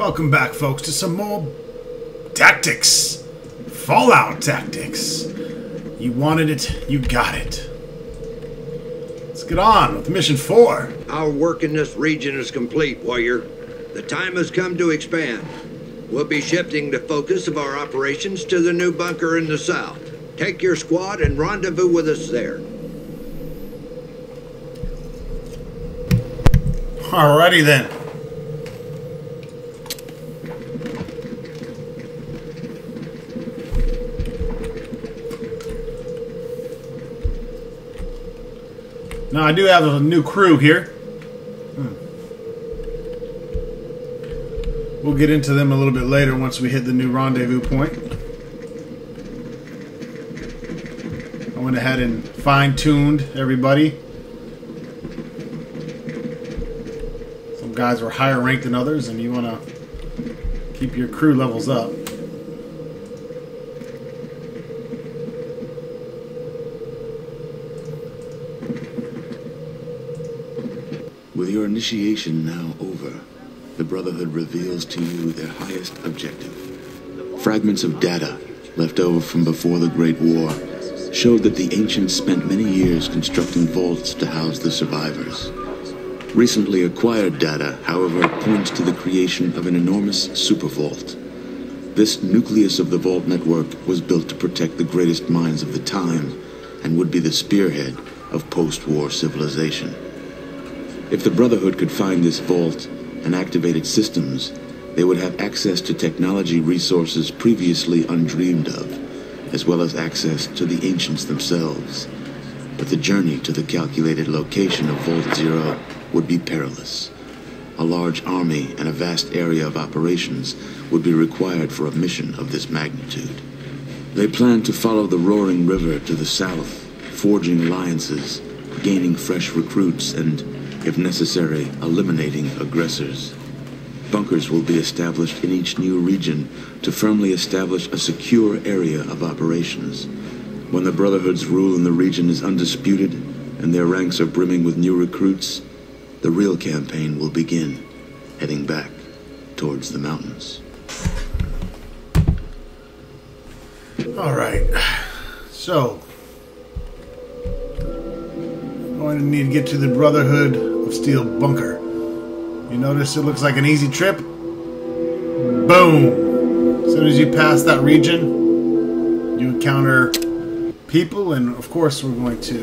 Welcome back, folks, to some more tactics. Fallout tactics. You wanted it, you got it. Let's get on with mission four. Our work in this region is complete, warrior. The time has come to expand. We'll be shifting the focus of our operations to the new bunker in the south. Take your squad and rendezvous with us there. Alrighty then. Now I do have a new crew here. Hmm. We'll get into them a little bit later once we hit the new rendezvous point. I went ahead and fine-tuned everybody. Some guys were higher ranked than others, and you want to keep your crew levels up. With your initiation now over, the Brotherhood reveals to you their highest objective. Fragments of data left over from before the Great War showed that the ancients spent many years constructing vaults to house the survivors. Recently acquired data, however, points to the creation of an enormous supervault. This nucleus of the vault network was built to protect the greatest minds of the time and would be the spearhead of post-war civilization. If the Brotherhood could find this vault and activate its systems, they would have access to technology resources previously undreamed of, as well as access to the ancients themselves. But the journey to the calculated location of Vault Zero would be perilous. A large army and a vast area of operations would be required for a mission of this magnitude. They planned to follow the roaring river to the south, forging alliances, gaining fresh recruits, and, if necessary, eliminating aggressors. Bunkers will be established in each new region to firmly establish a secure area of operations. When the Brotherhood's rule in the region is undisputed and their ranks are brimming with new recruits, the real campaign will begin, heading back towards the mountains. All right. So, going to need to get to the Brotherhood of Steel bunker. You notice it looks like an easy trip? Boom! As soon as you pass that region, you encounter people, and of course, we're going to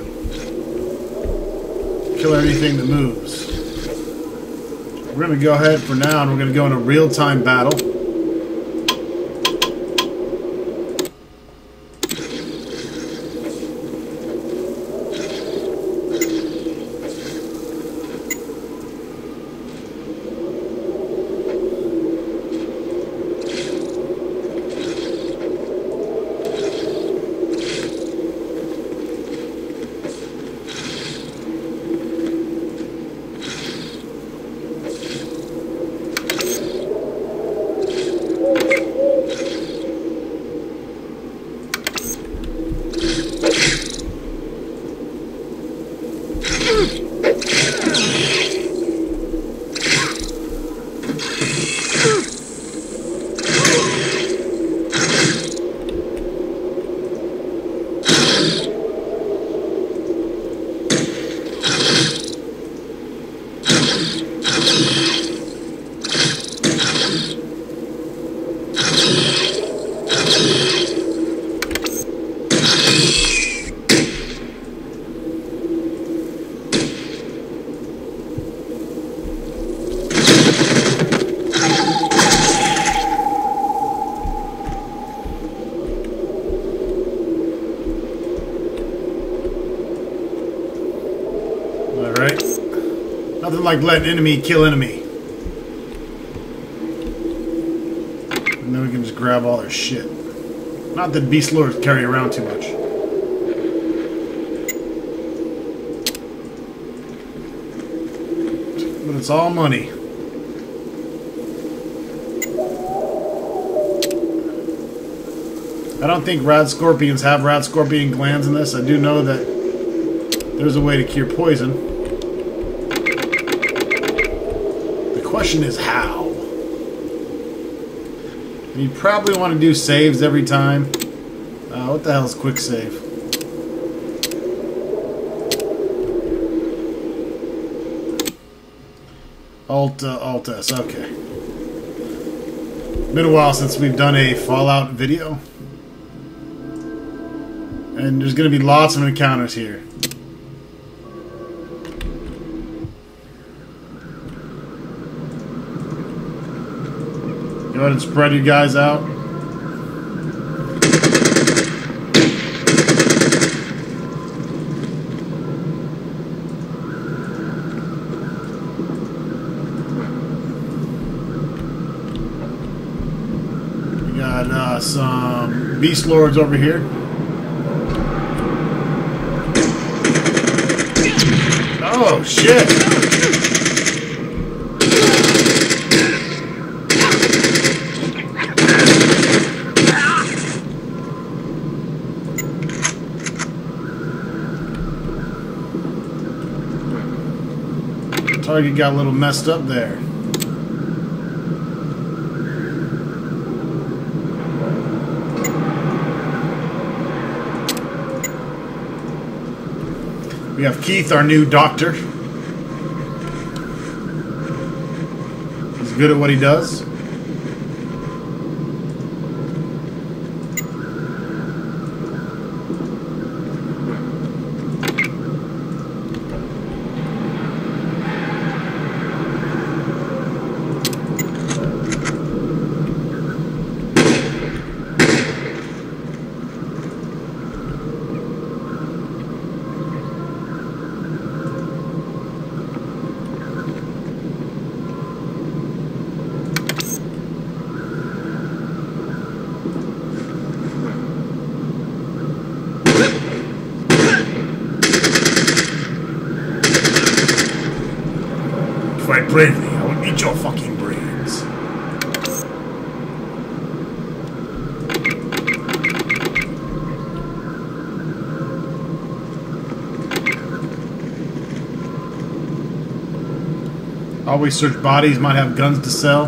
kill everything that moves. We're going to go ahead for now, and we're going to go in a real time battle. Alright. Nothing like letting enemy kill enemy. And then we can just grab all their shit. Not that beast lords carry around too much. But it's all money. I don't think rad scorpions have rad scorpion glands in this. I do know that there's a way to cure poison. The question is how. You probably want to do saves every time. Uh, what the hell is quick save? Alt, uh, Alt S, okay. Been a while since we've done a Fallout video. And there's going to be lots of encounters here. Go ahead and spread you guys out. We got uh, some beast lords over here. Oh shit! Target got a little messed up there. We have Keith, our new doctor. He's good at what he does. Fight bravely. I will eat your fucking brains. Always search bodies, might have guns to sell.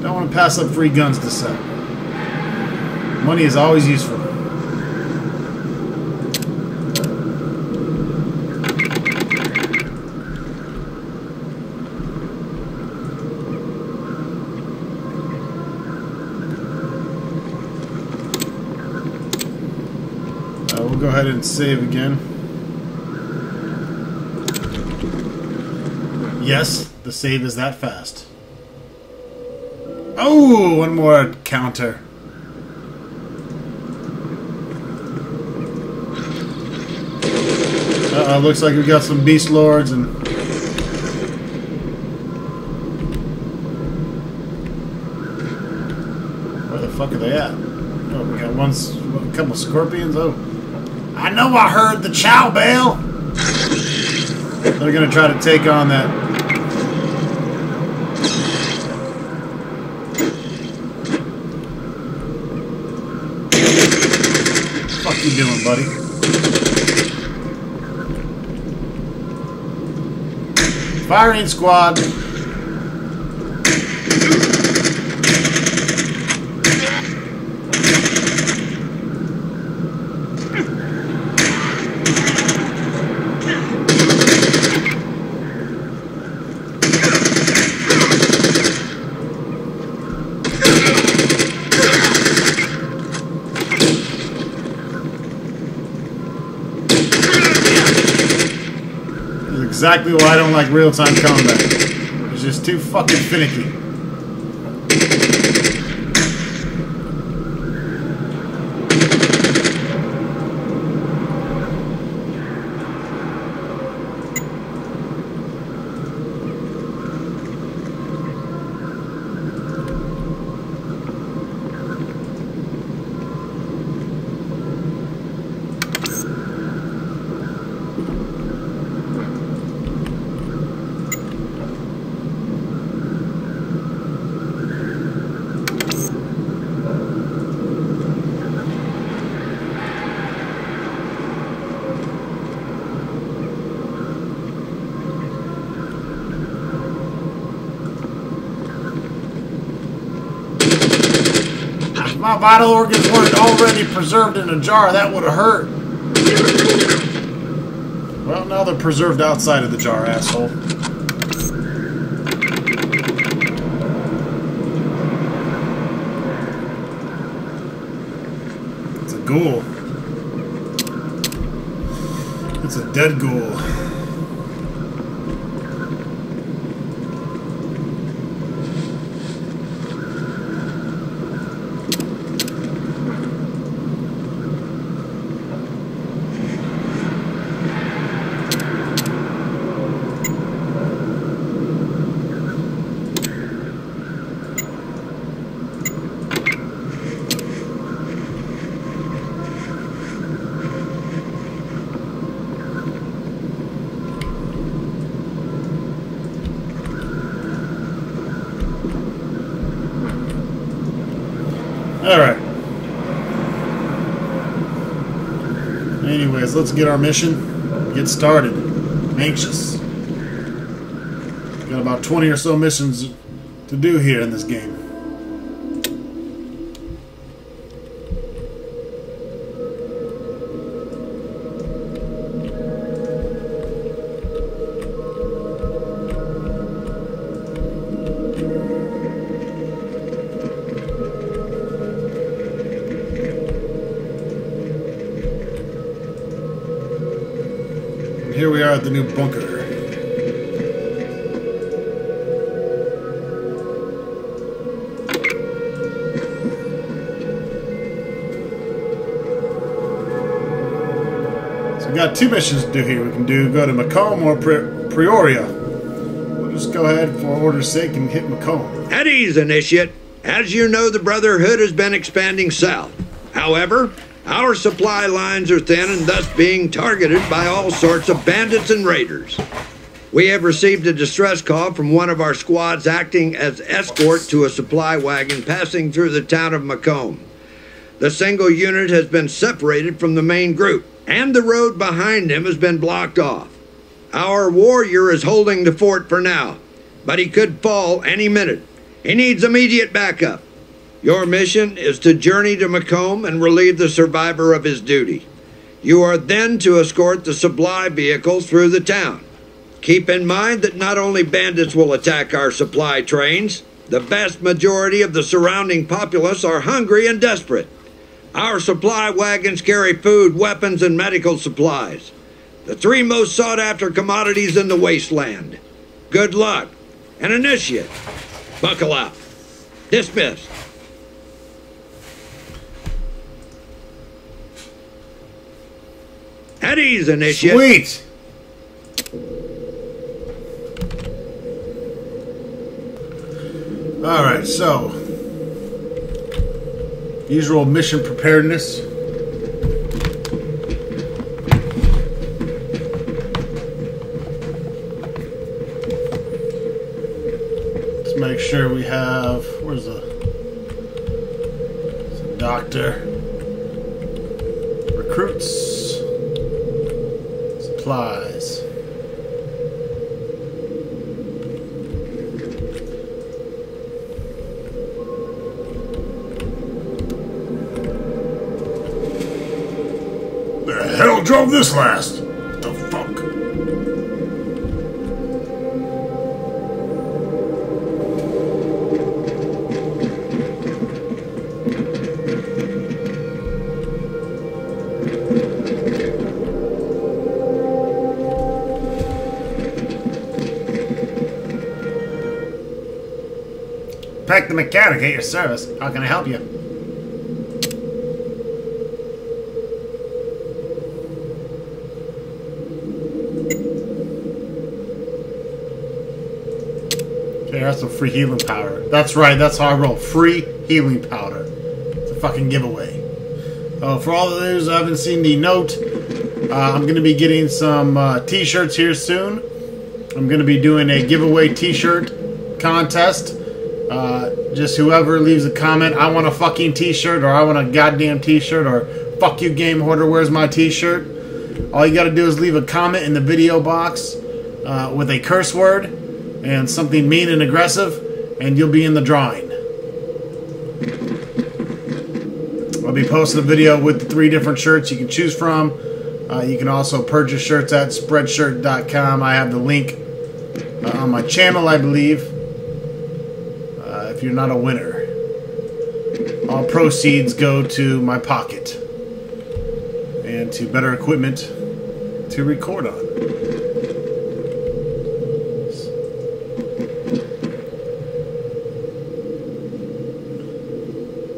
Don't want to pass up free guns to sell. Money is always useful. Uh, we'll go ahead and save again. Yes, the save is that fast. Oh, one more counter. Uh, looks like we got some beast lords and where the fuck are they at? Oh, we got one, a couple scorpions. Oh, I know I heard the chow bell. They're gonna try to take on that. Fuck you doing, buddy? Firing squad. This is exactly why I don't like real-time combat. It's just too fucking finicky. My vital organs weren't already preserved in a jar, that would have hurt. Well, now they're preserved outside of the jar, asshole. It's a ghoul. It's a dead ghoul. Alright. Let's get our mission. Get started. I'm anxious. Got about 20 or so missions to do here in this game. At the new bunker. So we got two missions to do here. We can do go to Macomb or Pri- Preoria. We'll just go ahead for order's sake and hit Macomb. At ease, initiate. As you know, the Brotherhood has been expanding south. However, our supply lines are thin and thus being targeted by all sorts of bandits and raiders. We have received a distress call from one of our squads acting as escort to a supply wagon passing through the town of Macomb. The single unit has been separated from the main group, and the road behind them has been blocked off. Our warrior is holding the fort for now, but he could fall any minute. He needs immediate backup. Your mission is to journey to Macomb and relieve the survivor of his duty. You are then to escort the supply vehicles through the town. Keep in mind that not only bandits will attack our supply trains, the vast majority of the surrounding populace are hungry and desperate. Our supply wagons carry food, weapons, and medical supplies. The three most sought after commodities in the wasteland. Good luck. And initiate. Buckle up. Dismissed. At ease, initiate. Sweet! Alright, so. Usual mission preparedness. Let's make sure we have. Where's the. the doctor? Recruits. Supplies. The hell drove this last? Pack the mechanic at your service. How can I help you? Okay, that's some free healing powder. That's right, that's how I roll. Free healing powder. It's a fucking giveaway. Uh, for all those who haven't seen the note, uh, I'm going to be getting some uh, t shirts here soon. I'm going to be doing a giveaway t shirt contest. Uh, just whoever leaves a comment, I want a fucking t shirt, or I want a goddamn t shirt, or fuck you, GameHorder, where's my t shirt? All you got to do is leave a comment in the video box uh, with a curse word and something mean and aggressive, and you'll be in the drawing. I'll be posting a video with the three different shirts you can choose from. Uh, you can also purchase shirts at spreadshirt.com. I have the link uh, on my channel, I believe. If you're not a winner, all proceeds go to my pocket and to better equipment to record on.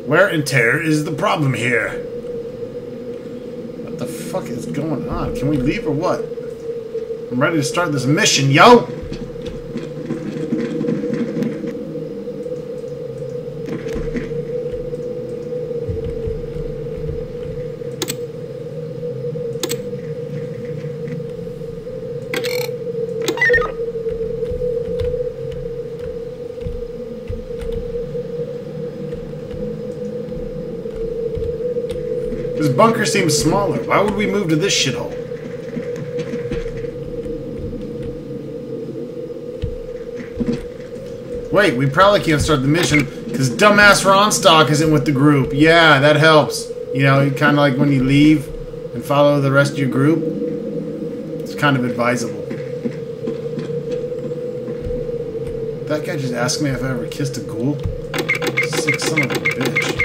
Wear and tear is the problem here. What the fuck is going on? Can we leave or what? I'm ready to start this mission, yo! Seems smaller. Why would we move to this shithole? Wait, we probably can't start the mission because dumbass Ronstock isn't with the group. Yeah, that helps. You know, kind of like when you leave and follow the rest of your group. It's kind of advisable. That guy just asked me if I ever kissed a ghoul. Sick son of a bitch.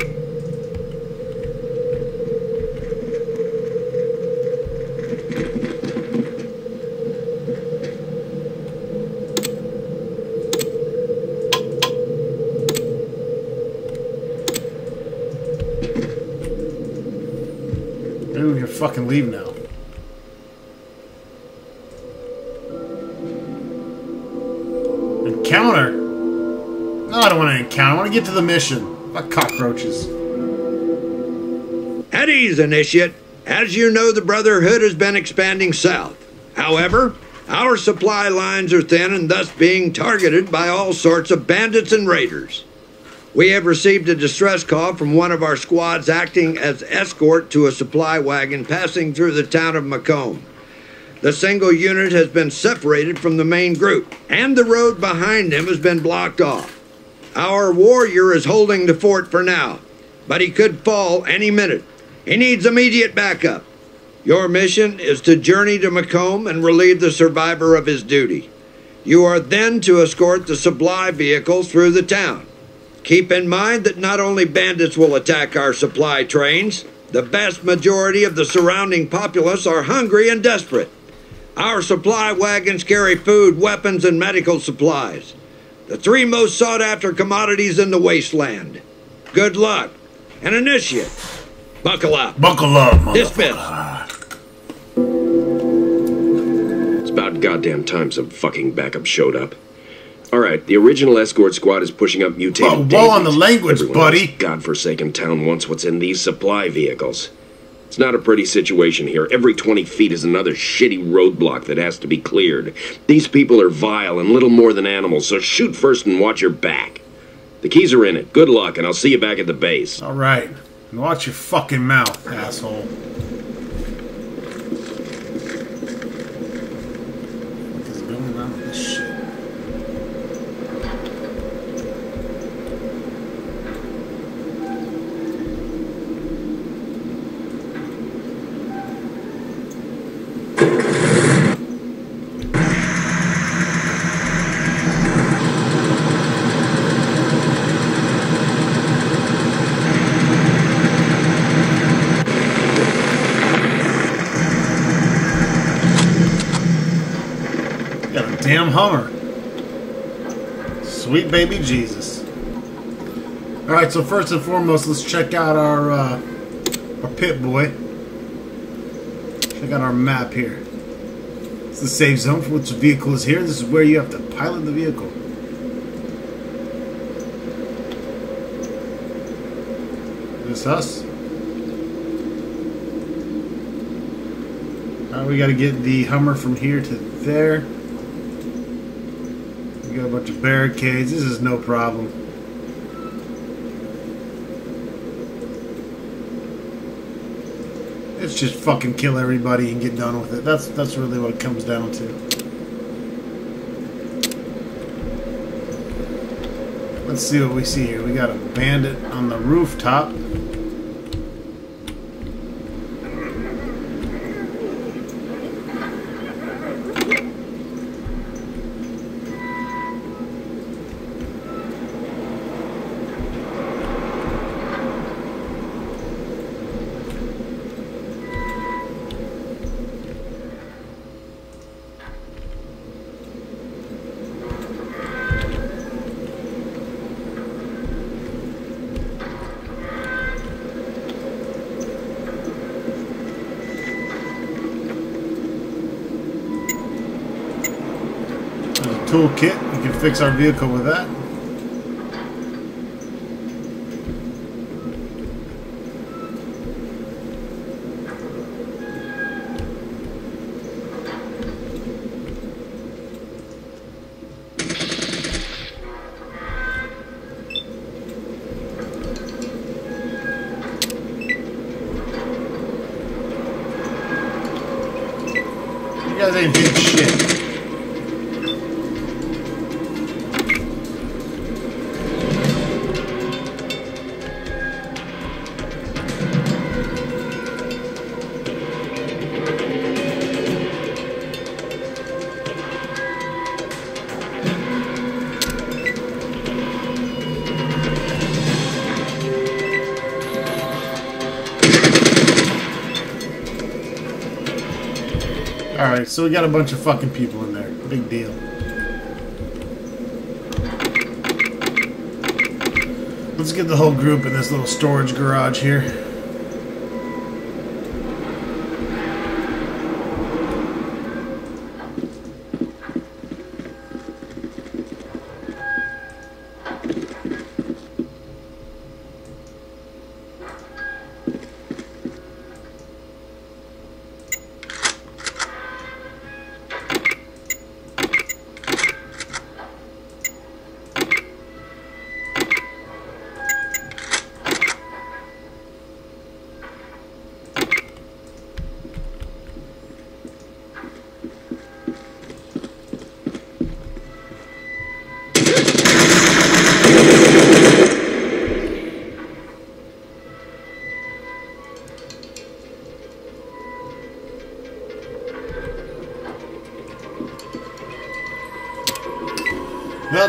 Maybe we can fucking leave now. Encounter? No, I don't want to encounter. I want to get to the mission. Fuck cockroaches. At ease, Initiate. As you know, the Brotherhood has been expanding south. However, our supply lines are thin and thus being targeted by all sorts of bandits and raiders. We have received a distress call from one of our squads acting as escort to a supply wagon passing through the town of Macomb. The single unit has been separated from the main group, and the road behind them has been blocked off. Our warrior is holding the fort for now, but he could fall any minute. He needs immediate backup. Your mission is to journey to Macomb and relieve the survivor of his duty. You are then to escort the supply vehicle through the town. Keep in mind that not only bandits will attack our supply trains, the vast majority of the surrounding populace are hungry and desperate. Our supply wagons carry food, weapons, and medical supplies. The three most sought after commodities in the wasteland. Good luck. And initiate. Buckle up. Buckle up, Dismiss. It's about goddamn time some fucking backup showed up. Alright, the original escort squad is pushing up mutated Whoa, whoa on the language, Everyone buddy. godforsaken town wants what's in these supply vehicles. It's not a pretty situation here. Every 20 feet is another shitty roadblock that has to be cleared. These people are vile and little more than animals, so shoot first and watch your back. The keys are in it. Good luck, and I'll see you back at the base. All right. And watch your fucking mouth, asshole. What is going on with this shit? Got a damn Hummer. Sweet baby Jesus. All right, so first and foremost, let's check out our uh, our Pip-Boy. Check out our map here. It's the safe zone for which the vehicle is here. This is where you have to pilot the vehicle. This us. Alright, we gotta get the Hummer from here to there. We got a bunch of barricades. This is no problem. It's just fucking kill everybody and get done with it. That's that's really what it comes down to. Let's see what we see here. We got a bandit on the rooftop. Toolkit. We can fix our vehicle with that. So we got a bunch of fucking people in there. Big deal. Let's get the whole group in this little storage garage here.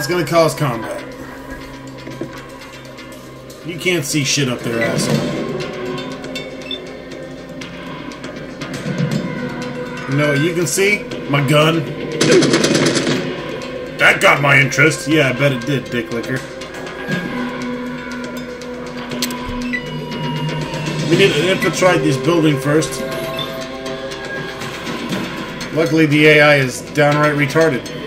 That's gonna cause combat. You can't see shit up there, asshole. You know what you can see? My gun. That got my interest. Yeah, I bet it did, dick licker. We need to infiltrate this building first. Luckily, the AI is downright retarded.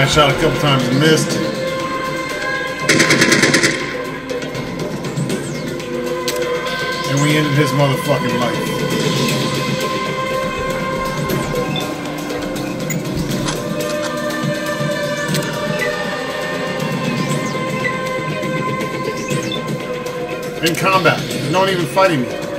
Got shot a couple times and missed. And we ended his motherfucking life. In combat. not even fighting me.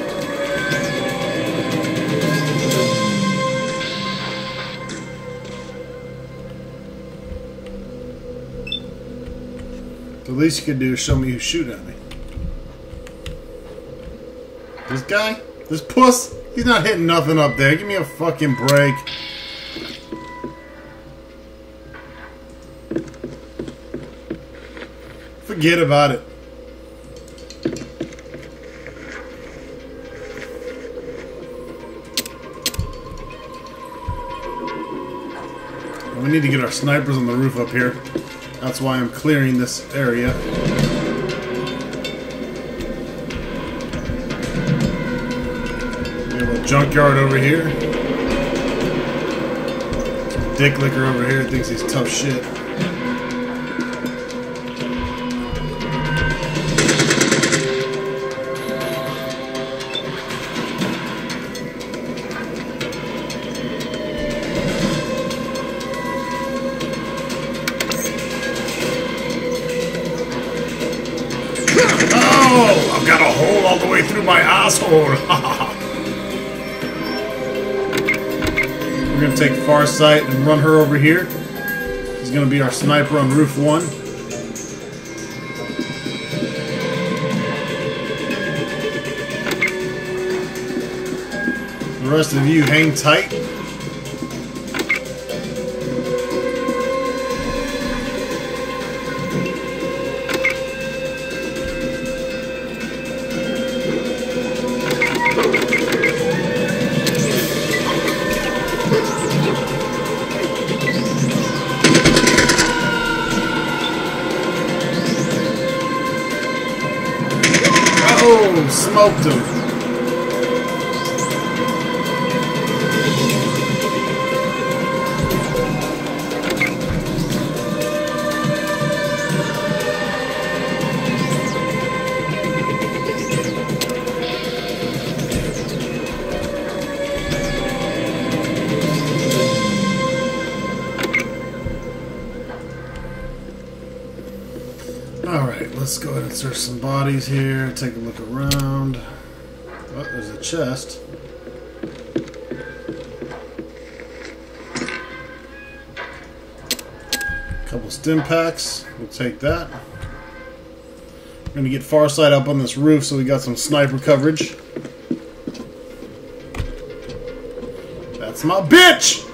Least you could do is show me who shoot at me. This guy? This puss? He's not hitting nothing up there. Give me a fucking break. Forget about it. We need to get our snipers on the roof up here. That's why I'm clearing this area. We have a junkyard over here. Dick licker over here thinks he's tough shit. Farsight and run her over here. He's gonna be our sniper on roof one. The rest of you hang tight. There's a chest. Couple stimpaks, we'll take that. We're gonna get Farsight up on this roof so we got some sniper coverage. That's my bitch!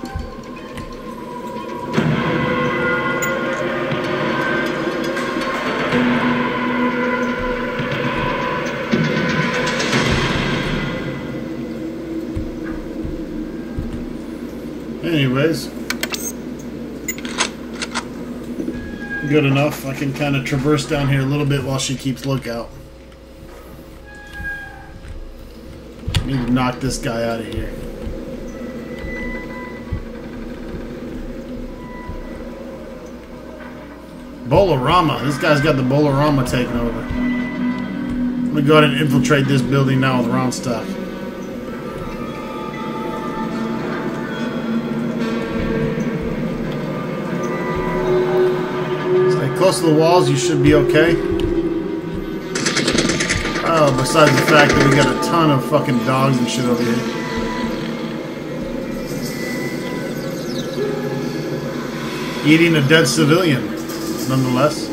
Anyways. Good enough. I can kind of traverse down here a little bit while she keeps lookout. I Need to knock this guy out of here. Bolarama. This guy's got the Bolarama taken over. I'm gonna go ahead and infiltrate this building now with round close to the walls, you should be okay. Oh, besides the fact that we got a ton of fucking dogs and shit over here. Eating a dead civilian, nonetheless.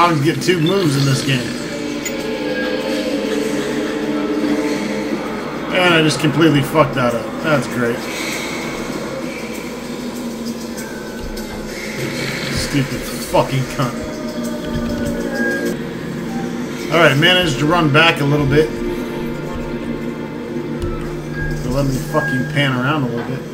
Dogs get two moves in this game. And I just completely fucked that up. That's great. Stupid fucking cunt. Alright, managed to run back a little bit. So let me fucking pan around a little bit.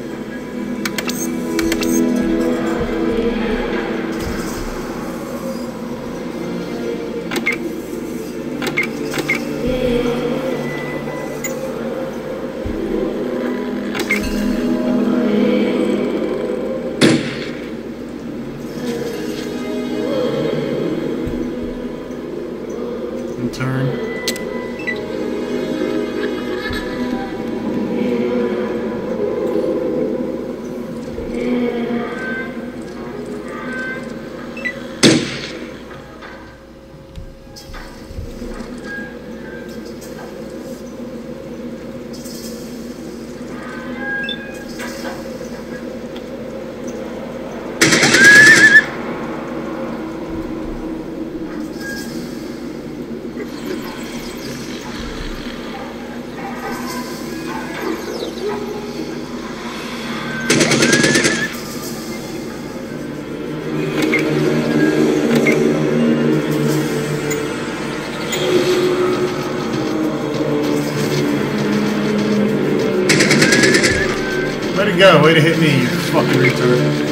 Go, way to hit me, you fucking retard.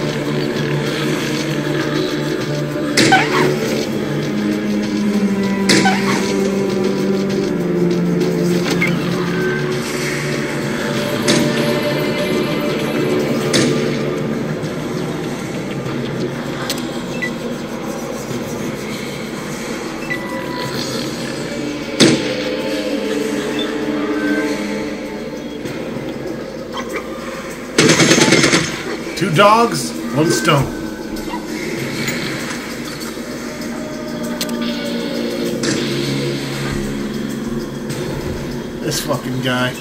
Two dogs, one stone. This fucking guy.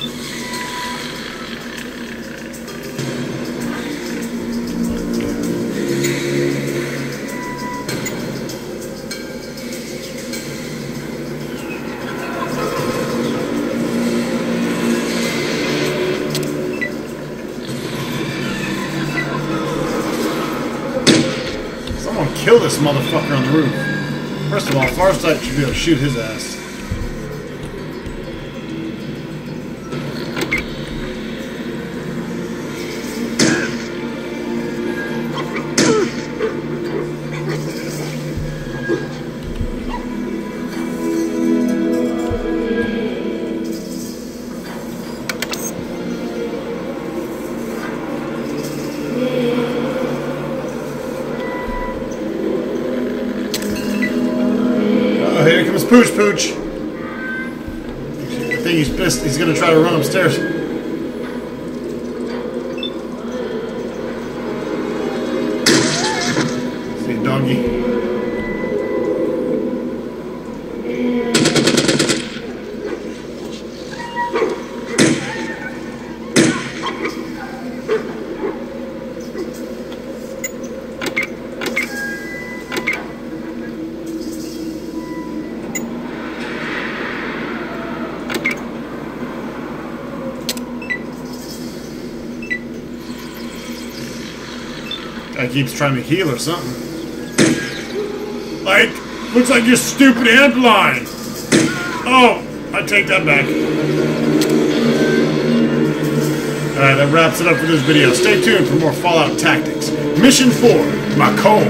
This motherfucker on the roof. First of all, Farsight should be able to shoot his ass. Pooch Pooch. I think he's pissed. He's gonna try to run upstairs. See, doggy. Guy keeps trying to heal or something. Like, looks like your stupid amp line. Oh, I take that back. Alright, that wraps it up for this video. Stay tuned for more Fallout Tactics. Mission 4, Macomb.